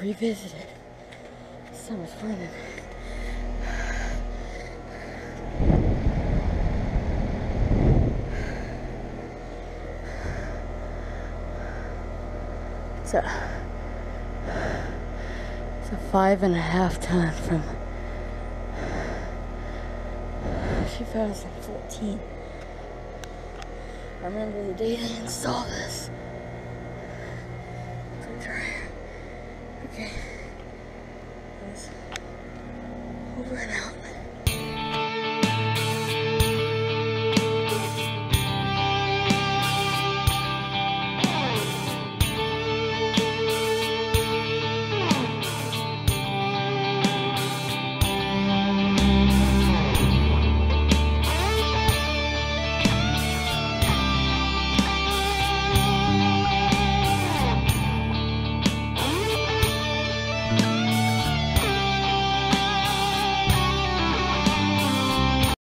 revisit it. So much fun. It's a, it's a five and a half ton from 2014. I remember the day they installed this. Okay. Over and out.